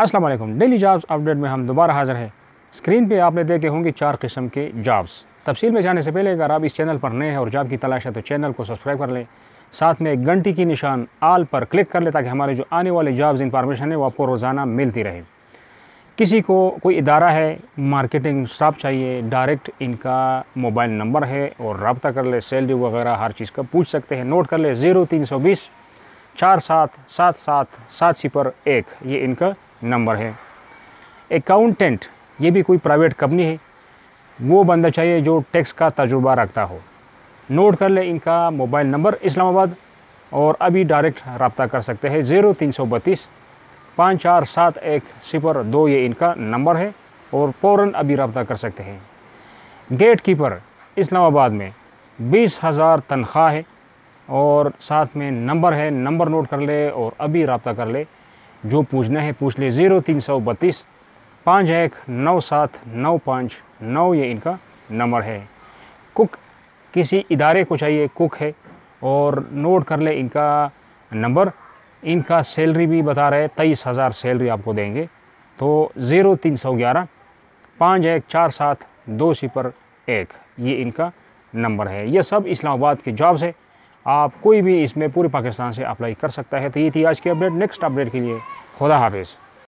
अस्सलाम वालेकुम daily jobs update में हम दोबारा हाज़िर हैं। स्क्रीन पे आपने देखे होंगे चार किस्म के जॉब्स। तफसील में जाने से पहले अगर आप इस चैनल पर नए हैं और जॉब की तलाश है तो चैनल को सब्सक्राइब कर लें। साथ में एक घंटी की निशान आल पर क्लिक कर लें ताकि हमारे जो आने वाले जॉब्स इंफॉर्मेशन है वो आपको रोज़ाना मिलती रहे। किसी को कोई इदारा है, मार्केटिंग स्टाफ चाहिए, डायरेक्ट इनका मोबाइल नंबर है और रबता कर ले सैलरी वगैरह, हर चीज़ का पूछ सकते हैं। नोट कर ले, ज़ीरो तीन सौ बीस, चार सात सात सात सात सिपर एक। ये इनका नंबर है। अकाउंटेंट ये भी कोई प्राइवेट कंपनी है। वो बंदा चाहिए जो टैक्स का तजुर्बा रखता हो। नोट कर ले इनका मोबाइल नंबर इस्लामाबाद और अभी डायरेक्ट रबता कर सकते हैं। ज़ीरो तीन सौ बत्तीस, पाँच चार सात एक सिपर दो ये इनका नंबर है और फ़ौर अभी रबता कर सकते हैं। गेट कीपर इस्लामाबाद में बीस हज़ार तनख्वाह है और साथ में नंबर है, नंबर नोट कर ले और अभी रबता कर ले। जो पूछना है पूछ ले। ज़ीरो तीन सौ बत्तीस, पाँच एक नौ सात नौ पाँच नौ ये इनका नंबर है। कुक, किसी इदारे को चाहिए, कुक है। और नोट कर ले इनका नंबर। इनका सैलरी भी बता रहे तेईस हज़ार सैलरी आपको देंगे। तो ज़ीरो तीन सौ ग्यारह, पाँच एक चार सात दो सिपर एक, ये इनका नंबर है। ये सब इस्लामाबाद के जॉब्स है। आप कोई भी इसमें पूरे पाकिस्तान से अप्लाई कर सकता है। तो ये थी आज की अपडेट। नेक्स्ट अपडेट के लिए खुदा हाफिज़।